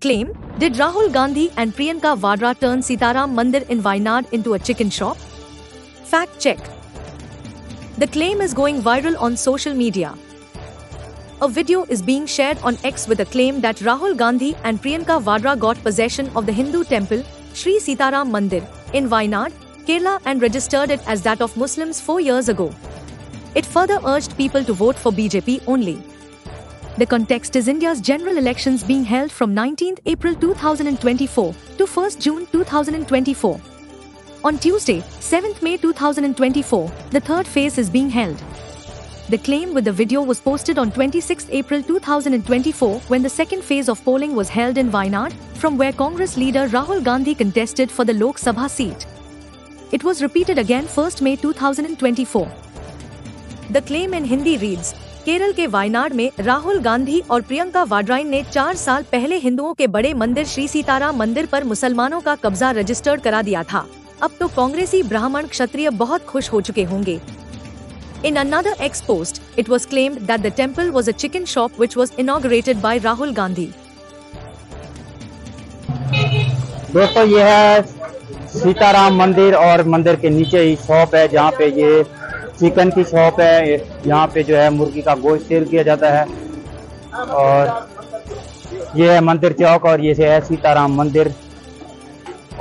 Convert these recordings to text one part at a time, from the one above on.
Claim Did Rahul Gandhi and Priyanka Vadra turn Sitaram Mandir in Wayanad into a chicken shop? Fact check. The claim is going viral on social media. A video is being shared on X with a claim that Rahul Gandhi and Priyanka Vadra got possession of the Hindu temple, Sri Sitaram Mandir, in Wayanad, Kerala and registered it as that of Muslims four years ago. It further urged people to vote for BJP only. The context is India's general elections being held from 19th April 2024 to 1st June 2024. On Tuesday, 7th May 2024, the third phase is being held. The claim with the video was posted on 26 April 2024 when the second phase of polling was held in Wayanad, from where Congress leader Rahul Gandhi contested for the Lok Sabha seat. It was repeated again 1st May 2024. The claim in Hindi reads Kerala के वायनाड में राहुल गांधी और प्रियंका वाड्राइन ने चार साल पहले हिंदुओं के बड़े मंदिर श्री सीताराम मंदिर पर मुसलमानों का कब्जा रजिस्टर्ड करा दिया था अब तो कांग्रेसी ब्राह्मण क्षत्रिय बहुत खुश हो चुके होंगे In another ex post, it was claimed that the temple was a chicken shop which was by Rahul Gandhi. दोस्तों ये है सीताराम मंदिर और मंदिर के नीचे ही शॉप है जहाँ पे ये चिकन की शॉप है यहाँ पे जो है मुर्गी का गोश्त सेल किया जाता है और ये है मंदिर चौक और ये है सीताराम मंदिर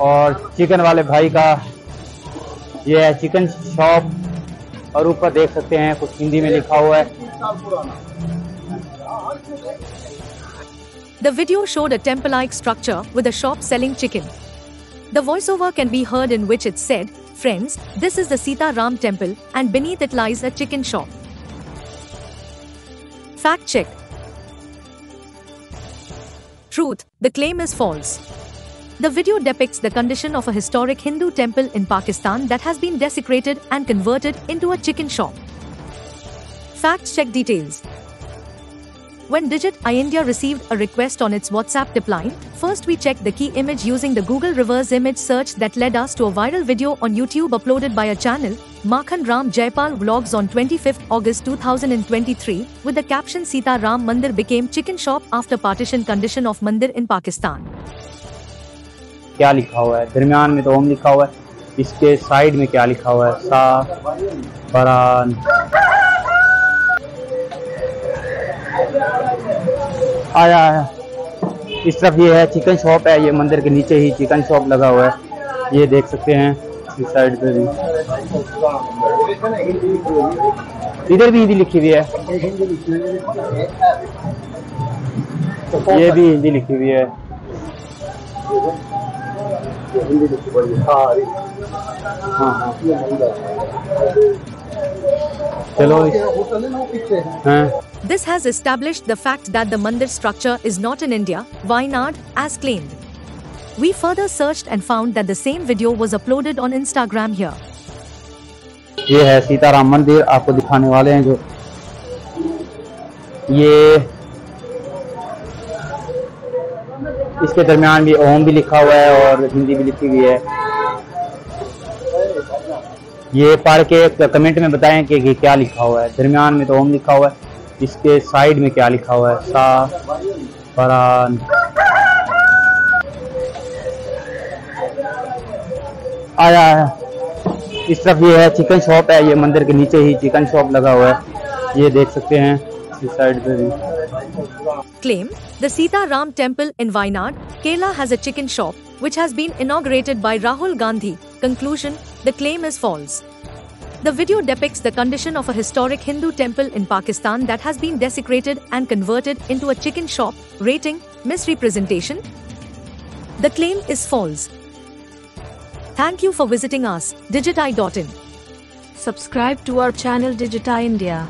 और चिकन वाले भाई का ये है चिकन शॉप और ऊपर देख सकते हैं कुछ हिंदी में लिखा हुआ है The video showed a temple-like structure with a shop selling chicken. The voiceover can be heard in which it said, Friends, this is the Sita Ram temple, and beneath it lies a chicken shop. Fact check. Truth, the claim is false. The video depicts the condition of a historic Hindu temple in Pakistan that has been desecrated and converted into a chicken shop. Fact check details. When DigitEye India received a request on its WhatsApp tipline, first we checked the key image using the Google reverse image search that led us to a viral video on YouTube uploaded by a channel, Makhan Ram Jaipal Vlogs on 25 August 2023, with the caption Sita Ram Mandir became chicken shop after partition condition of Mandir in Pakistan. क्या लिखा हुआ है? दरमियान में तो ओम लिखा हुआ है। इसके साइड में क्या लिखा हुआ है? सा परान आया है। इस तरफ़ ये है चिकन शॉप है ये मंदिर के नीचे ही चिकन शॉप लगा हुआ है। ये देख सकते हैं इस साइड पे भी। इधर भी हिंदी लिखी हुई है। ये भी हिंदी लिखी हुई है। हाँ हाँ। चलो हाँ। This has established the fact that the Mandir structure is not in India, Wayanad, as claimed. We further searched and found that the same video was uploaded on Instagram here. ये है सीताराम मंदिर आपको दिखाने वाले हैं जो ये इसके दरमियान भी ओम भी लिखा हुआ है और हिंदी भी लिखी हुई है ये पढ़ के कमेंट में बताएं कि कि क्या लिखा हुआ है दरमियान में तो ओम लिखा हुआ है इसके साइड में क्या लिखा हुआ है? सा, परान। आया है इस तरफ़ ये है, चिकन शॉप है, ये मंदिर के नीचे ही चिकन शॉप लगा हुआ है। ये देख सकते हैं, इस साइड पे भी। Claim the Sita Ram temple in Wayanad Kerala has a chicken shop which has been inaugurated by Rahul Gandhi conclusion the claim is false The video depicts the condition of a historic Hindu temple in Pakistan that has been desecrated and converted into a chicken shop. Rating Misrepresentation. The claim is false. Thank you for visiting us, digiteye.in. Subscribe to our channel DigitEye India.